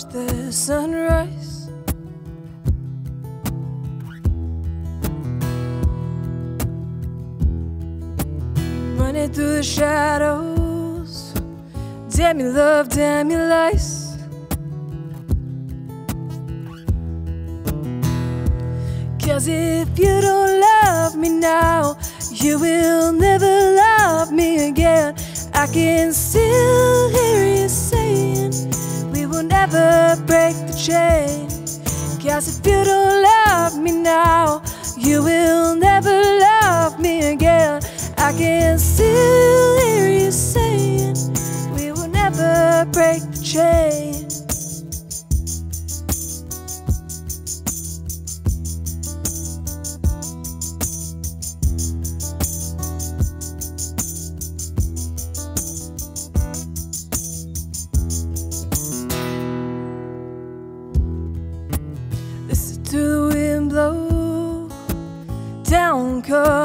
Watch the sunrise. Running through the shadows, damn your love, damn your lies. Cause if you don't love me now, you will never love me again. I can still never break the chain. Cause if you don't love me now, you will never love me again. I can still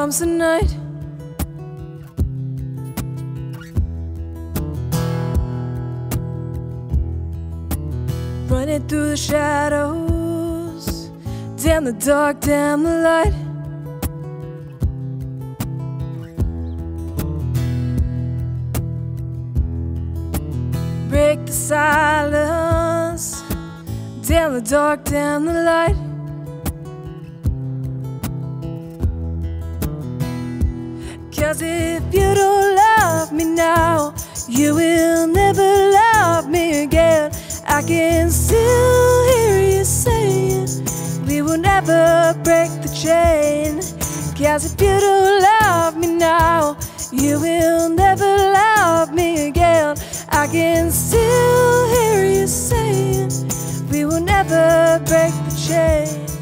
comes the night. Running through the shadows. Down the dark, down the light. Break the silence. Down the dark, down the light. Cause if you don't love me now, you will never love me again. I can still hear you saying, We will never break the chain. Cause if you don't love me now, you will never love me again. I can still hear you saying, We will never break the chain.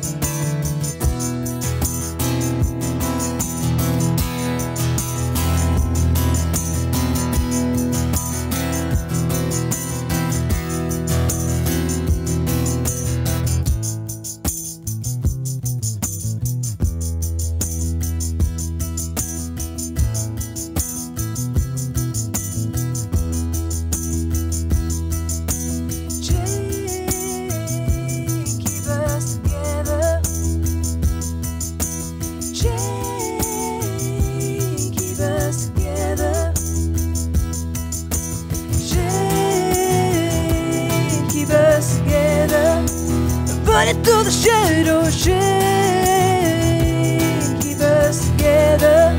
Through the shadows. Chain, keep us together.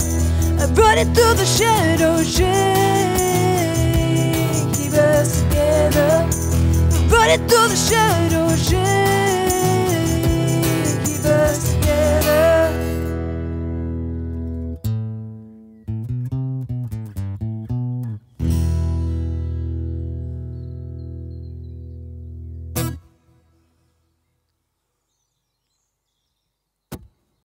Running through the shadows. Chain, keep us together running through the shadows. Yeah.